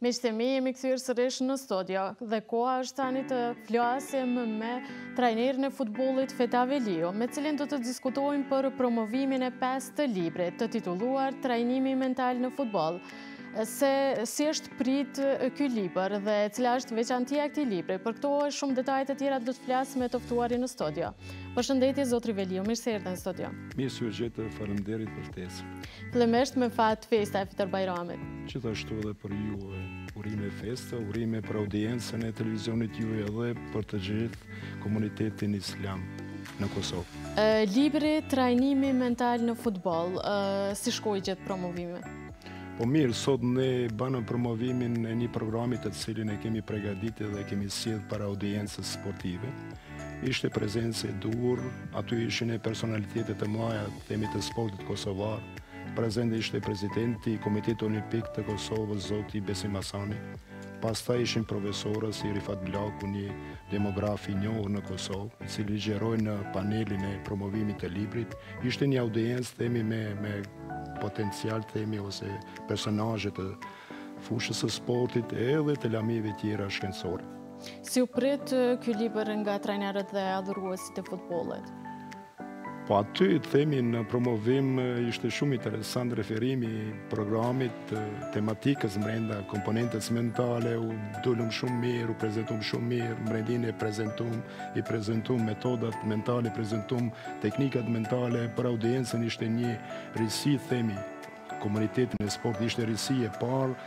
Miqtë e mi, jemi kthyer sërish në studio dhe koha është tani të flasim me trajnerin e futbollit Feta Veliu, me cilin do të diskutojmë për promovimin e pestë të librit të titulluar trajnimi mental në futboll. Se si është prit ky libër dhe cila është veçantia e këtij libri, për këto e shumë detaje të tjera do të flasim me të ftuarin në studio. Përshëndetje, zotri Veliu, mirë se erdhe në studio. Mirë se u gjeta, faleminderit për ftesë. Faleminderit me fat festa e Fitër Bajramit. Gjithashtu edhe për ju urime festa, urime për audiencën e televizionit tuaj edhe për të gjithë komunitetin islam në Kosovë. Libri trajnimi mental në futboll, si shkoi gjithë promovimi? Po mirë, sot ne bamë promovimin e një programi të cilin e kemi pregaditë dhe kemi sjellë para audiencës sportive. Në Ishte prezencë e duhur, aty ishin e personalitete të mëdha, themi të sportit kosovar. Prezent ishte presidenti i Komitetit Olimpik të Kosovës, zoti Besim Hasani. Pastaj ishin profesorë si Rifat Blaku, një demograf i njohur në Kosovë, i cili ligjeroi në panelin e promovimit të librit. Ishte një audiencë themi me me potencial themi ose personazhe të fushës së sportit edhe të lamive tjera shkencore. Si u prit ky libër nga trajnerët dhe adhuruesit e futbollit? Po aty, të themi, në promovim ishte shumë interesant referimi i programit, tematikës mrenda, komponentës mentale, u dullum shumë mirë, u prezentum shumë mirë, mrendinë e prezentum, i prezentum metodat mentale, prezentum teknikat mentale, për audiencën ishte një risi, themi, komunitetin e sportit ishte risi e parë,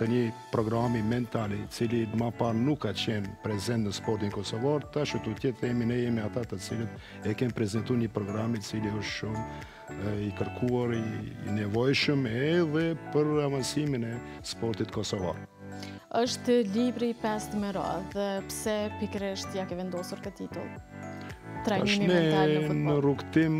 të një Programi mental i cili ma parë nuk ka qenë prezent në sportin kosovar, tash të themi ne jemi ata të cilët e kem prezentu një program i cili është shumë i kërkuar, i nevojshëm edhe për avansimin e sportit Kosovar. Është libri i 5-të me radhë, pse pikërisht ia ke vendosur këtë titull? trajnimi mental në futboll? Në rrugëtim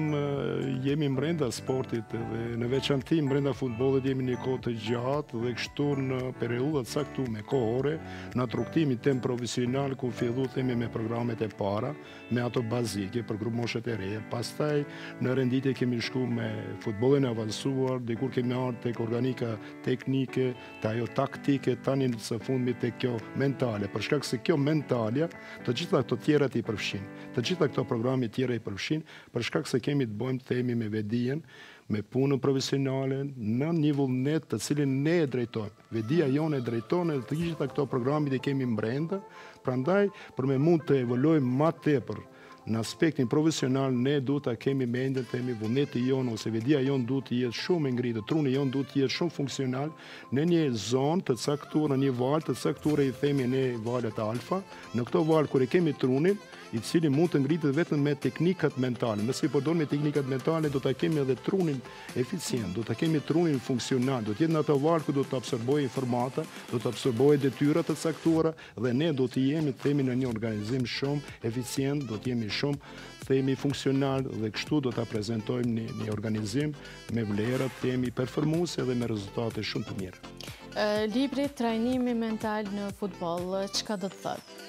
jemi mbrenda sportit dhe në veçanti mbrenda futbollit jemi një kohë të gjatë dhe kështu në periudha t'caktume kohore në atë rrugëtimin tem profesional kem fillu themi me programet e para me ato bazike për grupmoshat e reje pastaj në renditje kemi shku me futbollin e avansuar dikur kemi ardhë tek organika teknike te ajo taktike tani së fundmi te kjo mentale për shkak se kjo mentalja Të gjitha këto tjerat i përfshin. Të gjitha këto programe tjera i përfshin, për shkak se kemi të bëjmë themi me vedien, me punën profesionale, në një vullnet të cilin ne e drejtojmë. Vedia jonë e drejton edhe të gjitha këto programe i kemi mbrenda, prandaj për me mund të evolojmë ma tepër në aspektin profesional, ne duhet ta kemi mendjen themi vullneti jonë, ose vedia jonë duhet të jetë shumë e ngritë, truni jonë duhet të jetë shumë funksional, Në një zonë të caktuar, në një valë të caktuar i themi ne valët alfa, në këto valë kur e kemi trunin, i cili mund të ngritet vetëm me teknikat mentale. Nëse i përdorim ne teknikat mentale, do ta kemi edhe trunin eficient, do ta kemi trunin funksional, do të jetë në ato valë ku do të absorbojë informata, do të absorbojë detyra të caktuara dhe ne do të jemi të themi në një organizim shumë eficient, do të jemi shumë themi funksional dhe kështu do të prezentojmë një, një organizim Me vlera, themi performuese dhe me rezultate shumë të mira. Libri Trajnimi Mental në Futboll, çka do të thotë?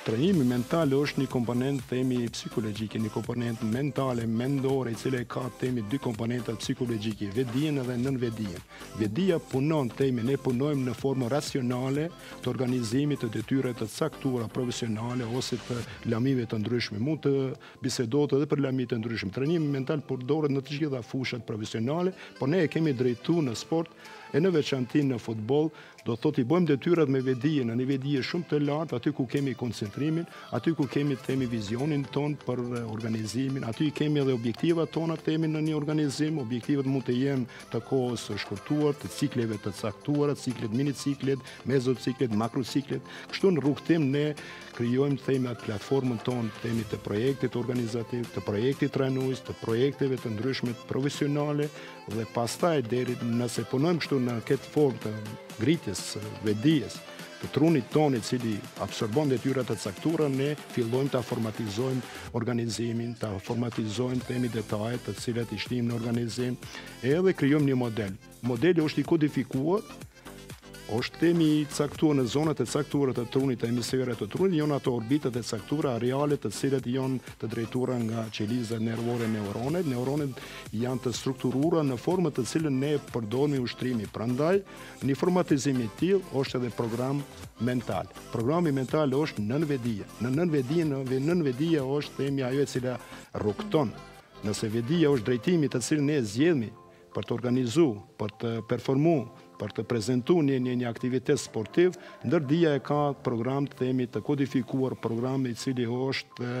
Trajnimi mental është një komponent themi psikologjike, një komponent mentale, mendore, e cila ka themi dy komponenta psikologjike, vedien dhe nënvedien. Vedia punon themi, ne punojmë në formë racionale të organizimit të detyrave të caktura profesionale ose të lamive të ndryshme. Mund të Bisedohet edhe për lami të ndryshme. Trajnimi mental përdoret në të gjitha fushat profesionale, por ne e kemi drejtu në sport, e në veçanti në futboll, do të thotë i bojmë detyrat me vedie, në një vedie shumë të lartë, aty ku kemi koncentrimin, aty ku kemi të themi vizionin tonë për organizimin, aty i kemi edhe objektivat tona të themi në një organizim, objektivat mund të jenë të kohës së shkurtuar, të cikleve të caktuara, ciklet, miniciklet, mezociklet, makrociklet, kështu në rrugëtim ne krijojmë themi atë platformën tonë të themi të projektit organizativ, të projektit trajnues, të projekteve të ndryshme profesionale dhe pastaj deri nëse punojmë kështu në këtë formë të ngritjes së vedies të trunit tonë i cili absorbon detyra të caktuara ne fillojmë ta formatizojmë organizimin, ta formatizojmë themi detajet të cilat i shtim në organizim, edhe krijojmë një model. Modeli është i kodifikuar, është themi i caktuar në zonat e caktuara të trunit të hemisferave të trunit, janë ato orbitat e caktuara areale të cilat janë të drejtuara nga qelizat nervore neuronet. Neuronet janë të strukturuara në formën të cilën ne përdorim ushtrimi. Prandaj, një formatizim i tillë është edhe program mental. Programi mental është nënvedie. Në nënvedie, në nënvedie është themi ajo e cila rrugton. Nëse vedia është drejtimi të cilin ne zgjedhim, për të organizu, për të performu, për të prezentu një një një aktivitet sportiv, ndërdija e ka program të themi të kodifikuar program i cili është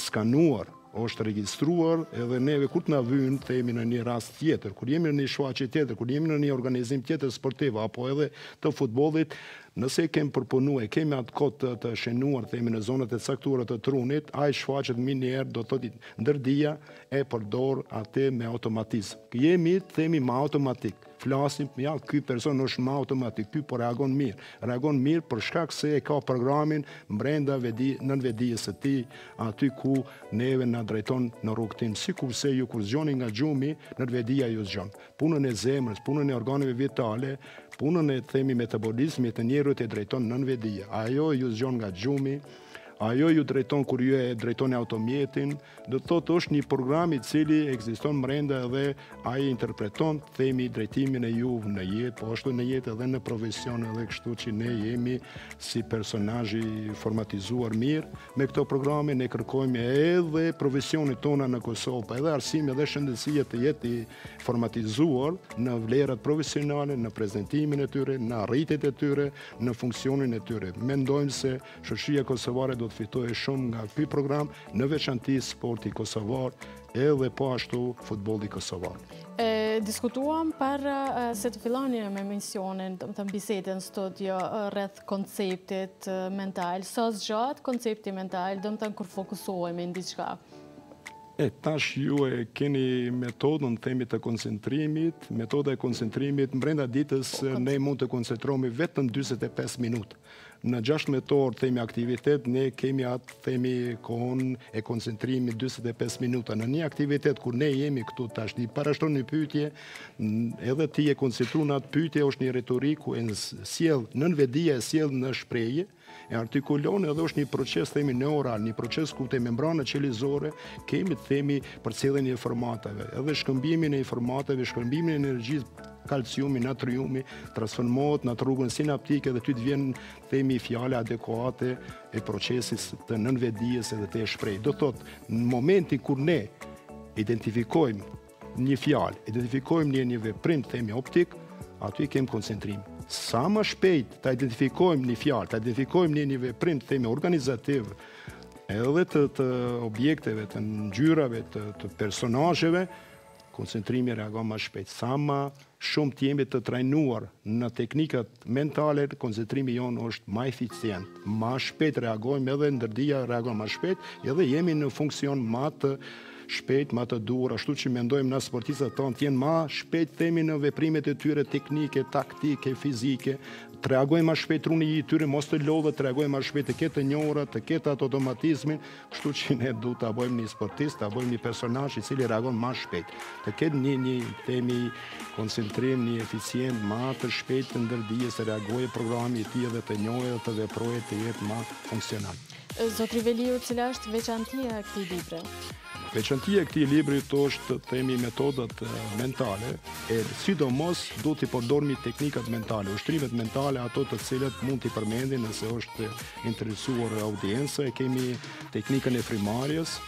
skanuar, është regjistruar edhe neve kur të na vynë të themi në një rast tjetër, kur jemi në një shfaqje tjetër, kur jemi në një organizim tjetër sportiv, apo edhe të futbollit, nëse e kemë përpunu, e kemi atë kod të, të shënuar, themi në zonat e caktuara të trunit, ai shfaqet menjëherë, do të thotë ndërdija, e përdor atë me automatizëm. Jemi, themi, ma automatik. Flasim, ja, ky person është ma automatik, ky po reagon mirë. Reagon mirë për shkak se e ka programin mbrenda nënvedijes së tij, aty ku neve na drejton në rrugëtim. Sikurse ju kur zgjoni nga gjumi, nënvedija ju zgjon. Punën e zemrës, punën e organeve vitale, punën e themi metabolizmit të njeriut e drejton nënvedija. Ajo ju zgjon nga gjumi, Ajo ju drejton kur ju e drejtoni automjetin, do të thotë është një program i cili ekziston brenda dhe ai interpreton themi drejtimin e juve në jetë, po ashtu në jetë edhe në profesion edhe kështu që ne jemi si personazh i formatizuar mirë. Me këto programe ne kërkojmë edhe profesionet tona në Kosovë, po edhe arsimi dhe shëndetësia të jetë i formatizuar në vlerat profesionale, në prezentimin e tyre, në arritjet e tyre, në funksionin e tyre. Mendojmë se Shoqëria kosovare do të fitojë shumë nga ky program, në veçanti sporti kosovar, edhe po ashtu futbolli kosovar. E diskutuam para se të fillonim emisionin, domethënë bisedën në studio, rreth konceptit mental, sa zgjat koncepti mental, domethënë kur fokusohemi në diçka? E tash ju e keni metodën të themi të koncentrimit, metoda e koncentrimit, mbrenda ditës ne mund të koncentrohemi vetëm 25 minuta. Në gjashtëmbëdhjetë orë themi aktivitet, ne kemi atë themi kohën e koncentrimit 25 minuta. Në një aktivitet kur ne jemi këtu tash, ti parashtron një pyetje, edhe ti je koncentru në atë pyetje është një retorikë ku e sjell nënvedija e sjell në shprehje, e artikulon edhe është një proces themi neural, një proces ku te membrana qelizore kemi të themi përcjelljen e informatave, edhe shkëmbimin e informatave, shkëmbimin e energjisë Kalciumi, natriumi, transformohet në atë rrugën sinaptike dhe ty të vjen themi fjala adekuate e procesit të nënvedijes edhe ti e shpreh. Do thotë, në momentin kur ne identifikojmë një fjalë, identifikojmë një një veprim të themi optik, aty kemi koncentrim. Sa ma shpejt ta identifikojmë një fjalë, ta identifikojmë një një veprim të themi organizativ, edhe të, të objekteve, të ngjyrave, të, të personazheve, Koncentrimi reagon ma shpejt. Sa ma shumë të jemi të trajnuar në teknikat mentale, koncentrimi jonë është ma eficient. Ma shpejt reagojmë edhe ndërdija reagon ma shpejt, edhe jemi në funksion ma të shpejtë, ma të duhur, ashtu që mendojmë na sportistët tonë të jenë ma shpejt themi në veprimet e tyre teknike, taktike, fizike, të reagojmë ma shpejt truni i tyre mos të lodhet, të reagojmë ma shpejt të ketë të njohura, të ketë atë automatizmin, Kështu që ne du ta bojmë një sportist, ta bojmë një personazh i cili reagon ma shpejt, të ketë një një themi koncentrim, një eficient ma të shpejt të ndërdijes, të reagojë programi i tij dhe të njohë dhe të veprojë të jetë ma funksional. Zotri Veliu, cila është veçantia e këtij libri? Veçantia e këtij librit është të themi metodat mentale, e sidomos do të përdormi teknikat mentale, ushtrimet mentale ato të cilat mund t'i përmendim nëse është interesuar audienca e kemi teknikën e frymëmarrjes,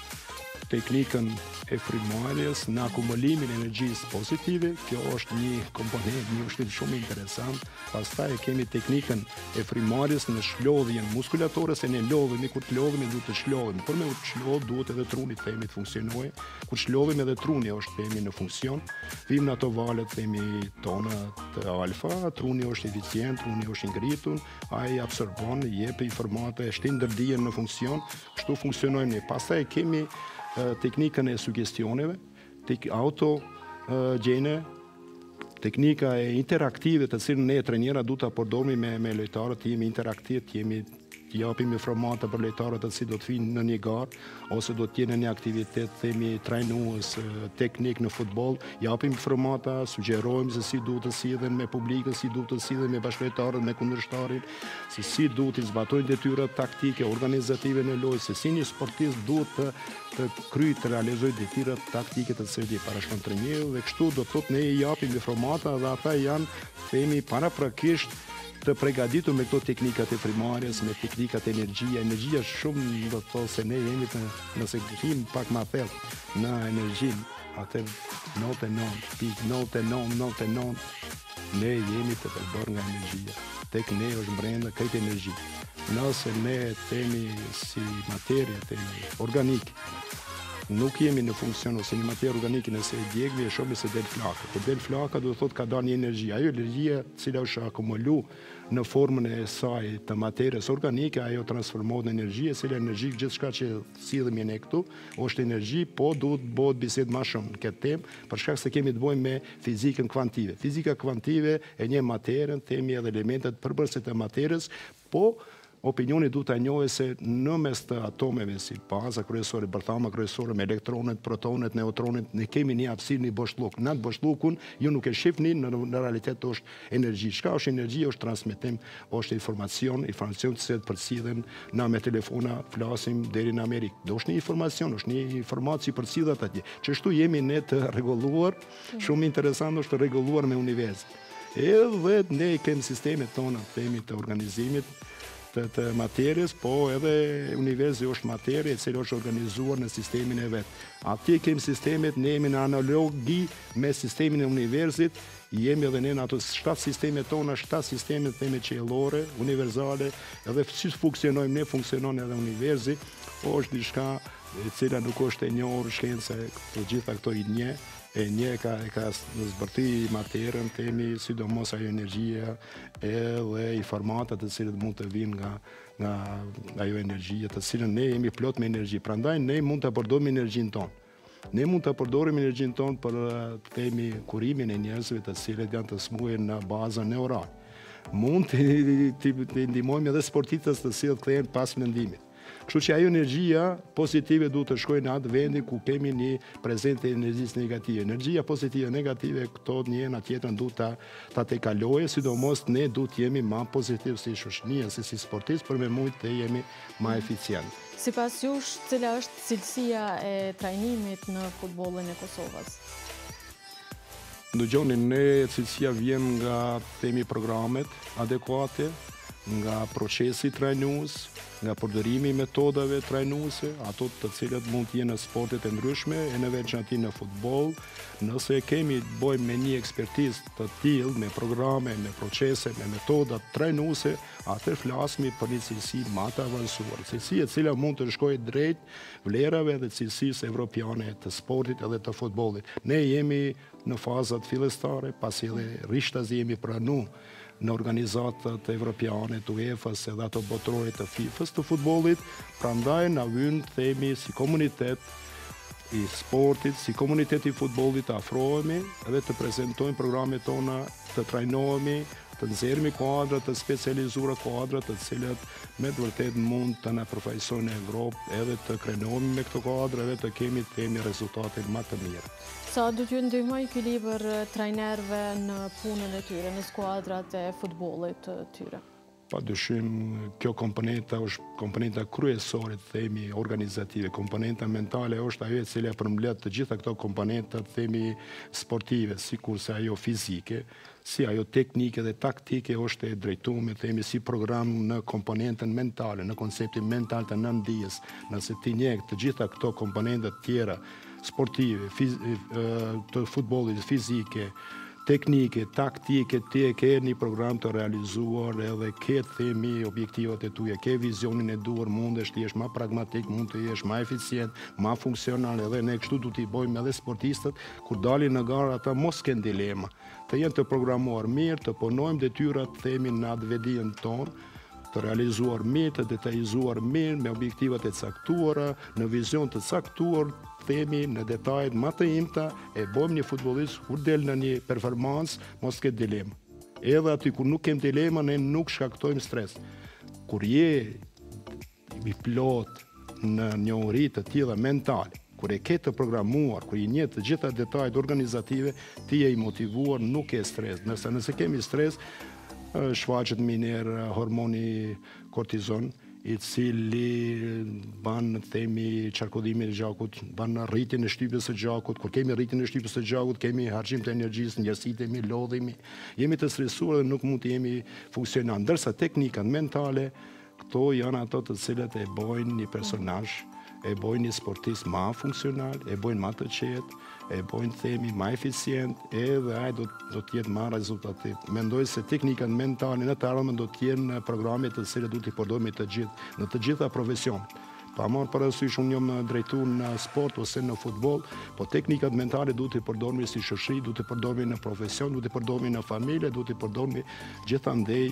teknikën e frymëmarrjes në akumulimin e energjisë pozitive, kjo është një komponent, një ushtrim shumë interesant, pastaj e kemi teknikën e frymëmarrjes në shlodhjen muskulatore, se ne lodhemi kur të lodhemi du të shlodhemi, për me u shlodhë duhet edhe truni themi të funksionojë, kur shlodhemi edhe truni është themi në funksion, vim në ato valët themi tona alfa, truni është eficient, truni është i ngritun, Ai absorbon, jep informata, e shtin ndërdijen në funksion, kështu funksionojmë ne. Pastaj kemi teknikën e sugjestioneve autogjene, teknika e interaktive të cilën ne trajnerët du ta përdormi me, me lojtarët, të jemi interaktiv, të jemi të japim informata për lojtarët të cilët do të hyjnë në një garë, ose do të jenë një aktivitet themi trajnues teknik në futboll, japim informata, sugjerojmë se si duhet të sillen me publikën, si duhet të sillen me bashkëlojtarët, me kundërshtarin, se si duhet të zbatojnë detyrat taktike, organizative në lojë, se si një sportist duhet të kryjë, të realizojë detyrat taktike të cilat i parashikon trajneri dhe kështu do të thotë ne i japim informata dhe ata janë themi paraprakisht të pregaditur me këto teknikat e frymëmarrjes, me teknikat e energjia, energjia është shumë, do të thotë se ne jemi të, nëse hyjmë pak ma thellë në energjin, atëherë nëntëdhjetë e nëntë pikë nëntëdhjetë e nëntë, nëntëdhjetë e nëntë, ne jemi të përbërë nga energjia, tek ne është mbrenda krejt energji. Nëse ne themi si materie, themi organike, Nuk jemi në funksion ose një materie organike nëse e djegmi e shohmi se del flaka. Kur del flaka do të thotë ka dal një energji. Ajo energjia cila është akumulu në formën e saj të materies organike, ajo transformohet në energji, e cila energji gjithçka që sillemi ne këtu, është energji, po duhet të bëhet bisedë ma shumë në këtë temë, për shkak se kemi të bojmë me fizikën kvantive. Fizika kvantive e njeh materien, themi edhe elementet përbërëse të materies, Po, opinioni duhet ta njohë se në mes të atomeve si baza kryesore, bërthama kryesore me elektronet, protonet, neutronet, ne kemi një hapësirë, një boshlluk. Në atë boshllukun ju nuk e shihni, në, në realitet është energji. Çka është energji? Është transmetim, është informacion, informacion të cilët përcillen na me telefona, flasim deri në Amerikë. Domethënë është një informacion, është një informatë që përcillet atje. Qështu jemi ne të rregulluar, shumë interesant është të rregulluar me univers. Edhe ne i kemë sistemet tona, të themi, të organizimit, të, të materies, po edhe universi është materie e cila është organizuar në sistemin e vet. Atje kemi sistemet, ne jemi në analogi me sistemin e universit, jemi edhe ne në ato shtatë sistemet tona, shtatë sistemet themi qiellore, universale, edhe si funksionojmë ne, funksionon edhe universi, po është diçka e cila nuk është e njohur shkenca të gjitha këto i njeh, E njeh e ka, e ka zbërti materien, themi, sidomos ajo energjia, edhe informatat të cilat mund të vijnë nga, nga ajo energjia, të cilën ne jemi plot me energji. Prandaj, ne mund ta përdorim energjinë tonë. Ne mund ta përdorim energjinë tonë për të themi kurimin e njerëzve të cilët janë të smuar në bazën neurale. Mund të, të, t'i ndihmojmë edhe sportistët të cilët kthehen pas lëndimit. Kështu që ajo energjia pozitive duhet të shkojë në atë vendin ku kemi një prezencë të energjisë negative. Energjia pozitive negative këto njëna tjetrën duhet ta ta tejkalojë, sidomos ne duhet të jemi ma pozitiv si shoqni, si si sportistë për me mujt të jemi ma eficient. Sipas jush, cila është cilësia e trajnimit në futbollin e Kosovës? Dëgjoni, ne cilësia vjen nga themi programet adekuate, nga procesi trajnues, nga përdorimi i metodave trajnuese, ato të cilat mund të jenë në sportet e ndryshme e në veçanti në futboll. Nëse kemi të bojmë me një ekspertizë të tillë, me programe, me procese, me metoda trajnuese, atëherë flasmi për një cilësi ma të avancuar, cilësi e cila mund të shkojë drejt vlerave dhe cilësisë evropiane të sportit edhe të futbollit. Ne jemi në fazat fillestare, pasi edhe rishtazi jemi pranu në organizatat evropiane të UEFA-s edhe ato botërore të FIFA-s të futbollit, prandaj na vyn themi si komunitet i sportit, si komunitet i futbollit të afrohemi edhe të prezentojmë programet tona të trajnohemi Të nxjerrmi kuadra të specializura, kuadra të cilat me të vërtetë mund të na përfaqësojnë në Evropë, edhe të krenohemi me këto kuadra edhe të kemi të themi rezultate ma të mira. Sa do t'ju ndihmojë ky libër trajnerëve në punën e tyre, në skuadrat e futbollit të tyre? Pa dyshim, kjo komponenta është komponenta kryesore të themi organizative. Komponenta mentale është ajo e cila përmbledh të gjitha këto komponenta të themi sportive, sikurse ajo fizike. si ajo teknike dhe taktike është e drejtume, themi si program në komponenten mentale, në konceptin mental të nëndijes, nëse ti njeh të gjitha këto komponentet tjera, sportive, të futbollit, fizike, teknike, taktike, ti e ke një program të realizuar edhe ke themi objektivat e tuja, ke vizionin e duhur, mundesh të jesh ma pragmatik, mund të jesh ma eficient, ma funksional edhe ne kështu du t'i bojmë edhe sportistët, Kur dalin në garë ata mos kenë dilema, të jenë të programuar mirë, të punojmë detyrat, themi në ndërdijen tonë, të realizuar mirë, të detajizuar mirë, me objektivat e caktuara, në vizion të caktuar, themi në detajet ma të imta, e bojmë një futbolist kur del në një performansë, mos ketë dilema. Edhe aty kur nuk kemë dilema, ne nuk shkaktojmë stres. Kur je mi plot në njohuri të tilla mentale. Kur e ke të programuar, kur i njeh të gjitha detajet organizative, ti je i motivuar, nuk ke stres. Ndërsa nëse kemi stres, shfaqet menjëherë hormoni kortizon, i cili ban themi qarkullimin e gjakut, ban rritjen e shtypjes së gjakut. Kur kemi rritjen e shtypjes së gjakut, kemi harxhim të energjisë, njersitemi, lodhemi, jemi të stresuar dhe nuk mund të jemi funksional. Ndërsa teknikat mentale Këto janë ato të cilat e bojnë një personazh, e bojnë një sportist ma funksional, e bojnë ma të qetë, e bojnë themi ma eficient, edhe ai do do të jetë ma rezultativ. Mendoj se teknikat mentale në të ardhmen do të jenë programe të cilat duhet t'i përdormi të gjithë në të gjitha profesionet. Pa marrë parasysh unë jam drejtu në sport ose në futbol, po teknikat mentale duhet t'i përdormi si shoqni, duhet t'i përdormi në profesion, duhet t'i përdormi në familje, duhet t'i përdormi gjithandej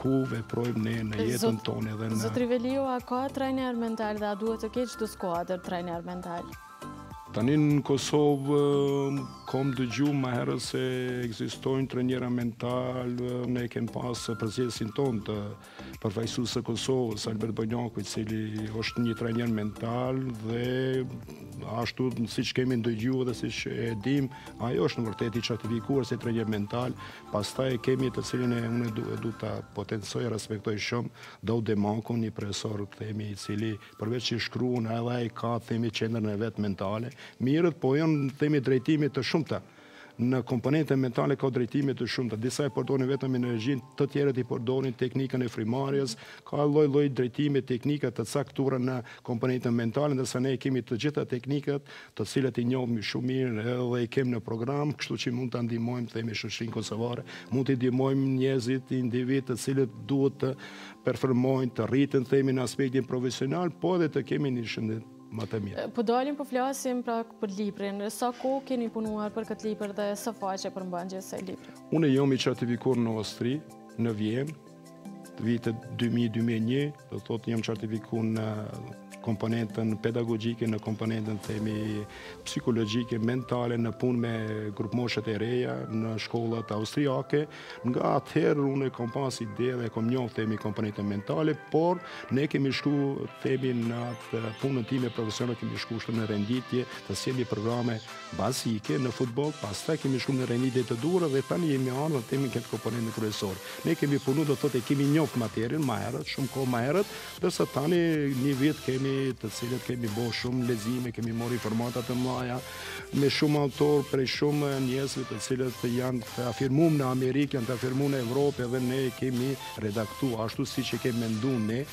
ku veprojmë ne në jetën tonë edhe në... Zotri Veliu, a ka trajner mental dhe a duhet të ketë çdo skuadër trajner mental? Tani në Kosovë kom dëgju ma herët se ekzistojnë trajnera mental, ne kem pasë përzgjedhësin tonë të Përfaqësueses së Kosovës, Albert Bunjaku, i cili është një trajner mental dhe ashtu siç kemi ndëgju dhe siç e dim, ai është në vërtet i certifikuar si trajner mental. Pastaj kemi të cilin e unë du, du ta potencoj e respektoj shumë Daut Demaku, një profesor themi i cili përveç që shkrun edhe ai ka themi qendrën e vet mentale. Mirret po janë themi drejtime të shumta. Në komponenten mentale ka drejtime të shumta, disa e përdorin vetëm energjinë, të tjerët i përdorin teknikën e frymëmarrjes, ka lloj-lloj drejtime, teknika të caktuara në komponenten mentale, ndërsa ne i kemi të gjitha teknikat, të cilat i njohim shumë mirë edhe i kemi në program, kështu që mund ta ndihmojmë, themi, shoqërinë kosovare, mund t'i ndihmojmë njerëzit, individë, të cilët duhet të performojnë, të rriten, themi, në aspektin profesional, po edhe të kemi një shëndet. më të mirë. Po dalim po flasim pra për librin, sa kohë keni punuar për këtë libër dhe sa faqe përmban ky libri? Unë jam i certifikum në Austri, në Vjenë, në vitet 2000-2001, do të thotë jam certifiku në komponentën pedagogjike, në komponentën themi psikologike, mentale, në punë me grupmoshat e reja, në shkollat austriake, Nga atëherë unë e kam pas ide dhe e kam njoftë themi komponentën mentale, por ne kemi shku themi në atë punën time profesionale, kemi shku shtu në renditje i kemi programe bazike në futbol, pastaj kemi shku në renditje të duhur dhe tani jemi ardhë themi këtë komponentën kryesore. Ne kemi punu do thotë e kemi njoftë materien ma herët, shumë kohë ma herët, ndërsa tani një vit kemi të cilat kemi bo shumë lexime, kemi marrë informata të mdhaja, me shumë autorë prej shumë njerëzve të cilët janë të afirmum në Amerikë, janë të afirmum në Evropë edhe ne e kemi redaktu ashtu siç e kemi mendu ne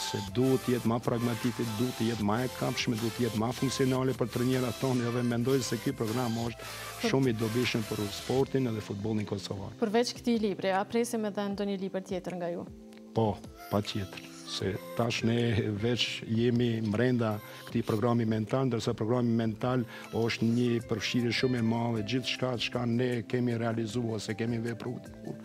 se duhet të jetë ma pragmatike, duhet të jetë ma e kapshme, duhet të jetë ma funksionale për trajnerat tonë edhe mendoj se ky program është shumë i dobishëm për sportin edhe futbollin kosovar. Përveç këtij libri, a presim edhe ndonjë libër tjetër nga ju? Po, patjetër, se tash ne veç jemi mrenda këtij programi mental, ndërsa programi mental është një përfshirje shumë e madhe, gjithçka çka ne kemi realizu ose kemi vepru dikur.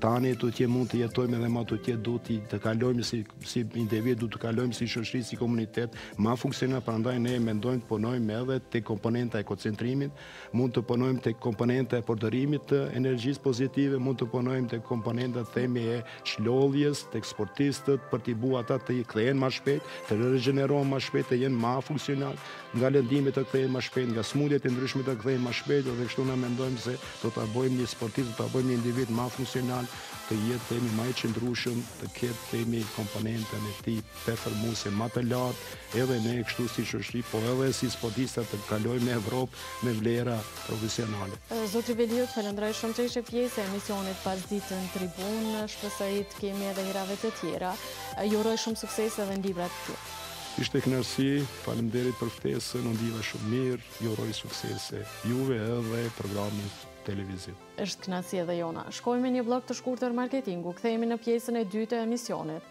Tani tutje mund të jetojme edhe ma tutje do të kalojmë si, si individ, do të kalojmë si shoqëri, si komunitet, ma funksional, prandaj ne mendojmë të punojmë edhe te komponenta e koncentrimit, Mund të punojmë tek komponenta e përdorimit të energjisë pozitive, mund të punojmë tek komponenta themi e çlodhjes tek sportistët për t'i bo ata të kthehen ma shpejt, të regjenerohen ma shpejt, të jenë ma funksional, nga lëndimet të kthehen ma shpejt, nga smundjet e ndryshme të kthehen ma shpejt dhe kështu na mendojmë se do ta bojmë një sportist, do ta bojmë një individ ma funksional, të jetë themi ma i qëndrueshëm, të ketë themi komponentën e tij performuese ma të lartë edhe ne kështu si shoqëri po edhe si sportista të kalojmë në Evropë me vlera profesionale. Zotri Veliu, të falënderoj shumë që ishe pjesë e emisionit Pasditja në Tribunë, shpresoj të kemi edhe herave të tjera. Ju uroj shumë sukses edhe në librat e tjerë. Ishte kënaqësi, faleminderit për ftesën, u ndiva shumë mirë, ju uroj suksese juve edhe programit televiziv. Është kënaqësi edhe jona. Shkojmë me një bllok të shkurtër marketingu, kthehemi në pjesën e dytë të emisionit.